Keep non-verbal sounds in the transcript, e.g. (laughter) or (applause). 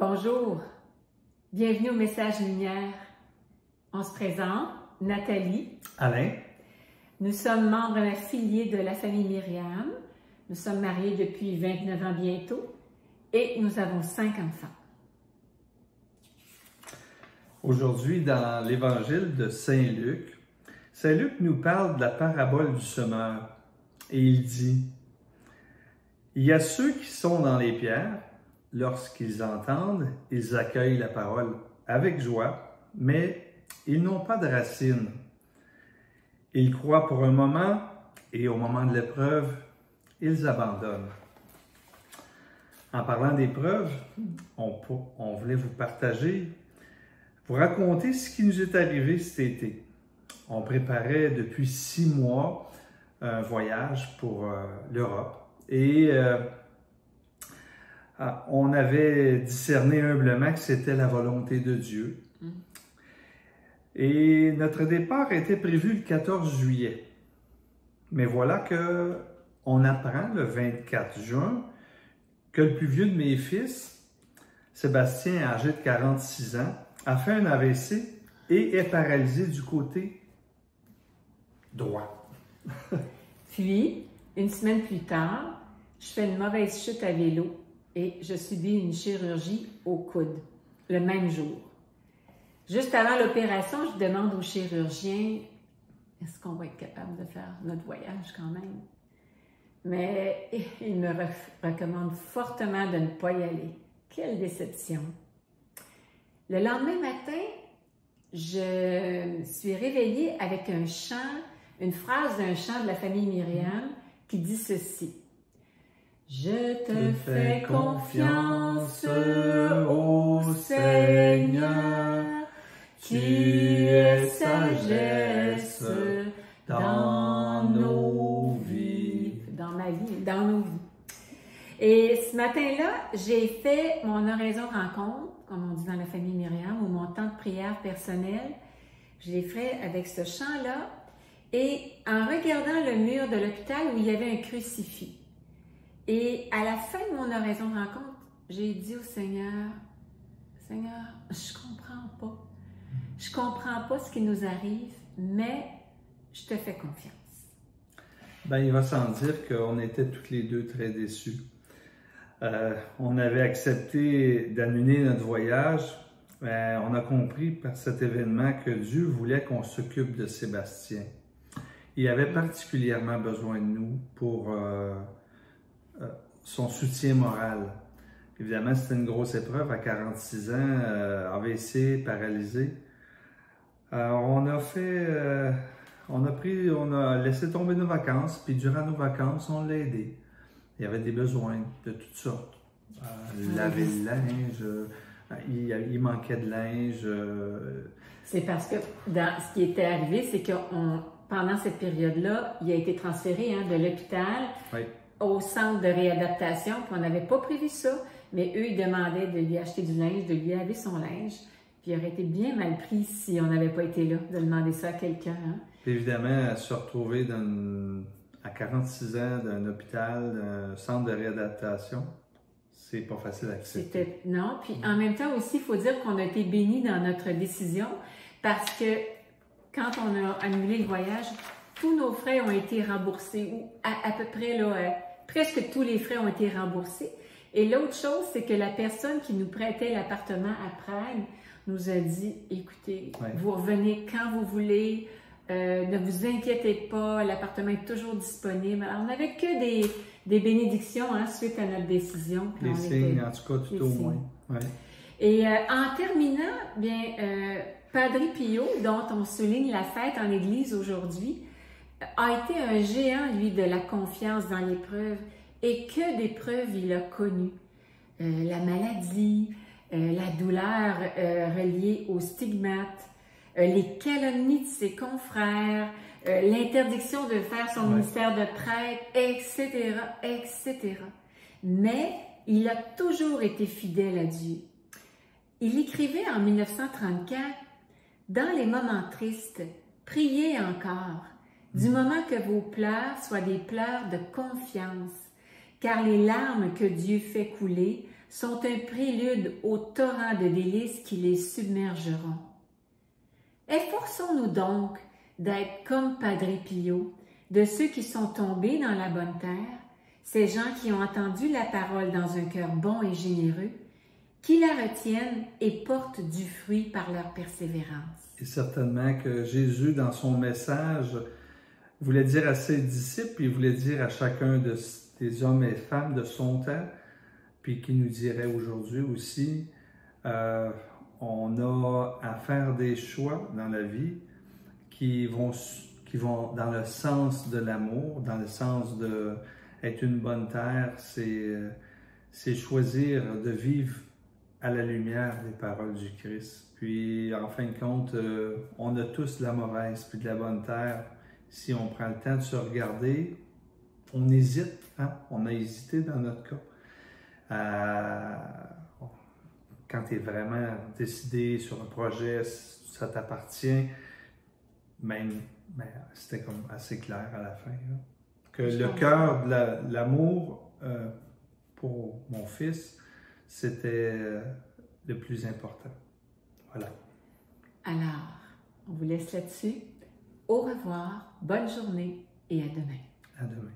Bonjour, bienvenue au Message Lumière. On se présente, Nathalie. Alain. Nous sommes membres affiliés de la famille Myriam. Nous sommes mariés depuis 29 ans bientôt et nous avons cinq enfants. Aujourd'hui, dans l'évangile de Saint Luc, Saint Luc nous parle de la parabole du semeur et il dit Il y a ceux qui sont dans les pierres, lorsqu'ils entendent, ils accueillent la parole avec joie, mais ils n'ont pas de racines. Ils croient pour un moment et au moment de l'épreuve, ils abandonnent. En parlant d'épreuve, on, voulait vous partager, vous raconter ce qui nous est arrivé cet été. On préparait depuis six mois un voyage pour euh, l'Europe et euh, on avait discerné humblement que c'était la volonté de Dieu. Et notre départ était prévu le 14 juillet. Mais voilà que on apprend le 24 juin que le plus vieux de mes fils, Sébastien, âgé de 46 ans, a fait un AVC et est paralysé du côté droit. Puis, une semaine plus tard, je fais une mauvaise chute à vélo et je subis une chirurgie au coude le même jour. Juste avant l'opération, je demande au chirurgien est-ce qu'on va être capable de faire notre voyage quand même? Mais (laughs) il me recommande fortement de ne pas y aller. Quelle déception Le lendemain matin, je suis réveillée avec un chant, une phrase d'un chant de la famille Myriam qui dit ceci. Je te fais confiance, ô Seigneur, tu es sagesse dans nos vies, dans ma vie, dans nos vies. Et ce matin-là, j'ai fait mon oraison rencontre, comme on dit dans la famille Myriam, ou mon temps de prière personnel. Je l'ai fait avec ce chant-là et en regardant le mur de l'hôpital où il y avait un crucifix. Et à la fin de mon oraison rencontre, j'ai dit au Seigneur, Seigneur, je comprends pas. Je comprends pas ce qui nous arrive, mais je te fais confiance. Ben, il va sans dire qu'on était toutes les deux très déçus. Euh, on avait accepté d'annuler notre voyage. Ben, on a compris par cet événement que Dieu voulait qu'on s'occupe de Sébastien. Il avait particulièrement besoin de nous pour euh, son soutien moral. Évidemment, c'était une grosse épreuve à 46 ans, euh, AVC, paralysé. Euh, on a fait, on a pris, on a laissé tomber nos vacances, puis durant nos vacances, on l'a aidé. Il y avait des besoins de toutes sortes. laver le linge, il, manquait de linge. C'est parce que dans, ce qui était arrivé, c'est que pendant cette période-là, il a été transféré hein, de l'hôpital oui au centre de réadaptation, puis on n'avait pas prévu ça, mais eux, ils demandaient de lui acheter du linge, de lui laver son linge, puis il aurait été bien mal pris si on n'avait pas été là, de demander ça à quelqu'un. Hein. Évidemment, se retrouver dans, à 46 ans d'un hôpital, d'un centre de réadaptation, c'est pas facile à accepter. Non, puis en même temps aussi, il faut dire qu'on a été bénis dans notre décision parce que quand on a annulé le voyage, tous nos frais ont été remboursés, ou à, peu près là, euh, presque tous les frais ont été remboursés. Et l'autre chose, c'est que la personne qui nous prêtait l'appartement à Prague nous a dit, écoutez, vous revenez quand vous voulez, euh, ne vous inquiétez pas, l'appartement est toujours disponible. Alors, on n'avait que des, des bénédictions hein, suite à notre décision. Des signes, en tout cas, tout au moins. Et euh, en terminant, bien, Padre Pio, dont on souligne la fête en Église aujourd'hui, a été un géant, lui, de la confiance dans l'épreuve et que d'épreuves il a connues. Euh, la maladie, euh, la douleur euh, reliée au stigmate, les calomnies de ses confrères, l'interdiction de faire son ministère de prêtre, etc., etc. Mais il a toujours été fidèle à Dieu. Il écrivait en 1934, Dans les moments tristes, priez encore, du moment que vos pleurs soient des pleurs de confiance, car les larmes que Dieu fait couler sont un prélude au torrent de délices qui les submergeront. Efforçons-nous donc d'être comme Padre Pio, de ceux qui sont tombés dans la bonne terre, ces gens qui ont entendu la parole dans un cœur bon et généreux, qui la retiennent et portent du fruit par leur persévérance. Et certainement que Jésus, dans son message, voulait dire à ses disciples, il voulait dire à chacun de, des hommes et femmes de son temps, puis qui nous dirait aujourd'hui aussi, euh, on a à faire des choix dans la vie qui vont, qui vont dans le sens de l'amour, dans le sens de être une bonne terre, c'est choisir de vivre à la lumière des paroles du Christ. Puis, en fin de compte, euh, on a tous la mauvaise puis de la bonne terre. Si on prend le temps de se regarder, on hésite. Hein? On a hésité dans notre cas. Euh, quand tu es vraiment décidé sur un projet, ça t'appartient, même, ben, c'était comme assez clair à la fin. Que le cœur de l'amour euh, pour mon fils, c'était euh, le plus important. Voilà. Alors, on vous laisse là-dessus. Au revoir, bonne journée et à demain. À demain.